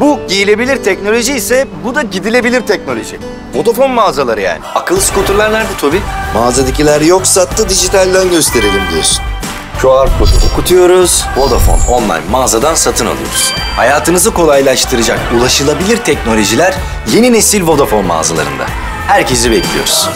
Bu giyilebilir teknoloji ise bu da gidilebilir teknoloji. Vodafone mağazaları yani. Akıllı skuterler nerede Tobi? Mağazadakiler yok sattı dijitalden gösterelim diyorsun. QR kodu okutuyoruz. Vodafone online mağazadan satın alıyoruz. Hayatınızı kolaylaştıracak ulaşılabilir teknolojiler yeni nesil Vodafone mağazalarında. Herkesi bekliyoruz.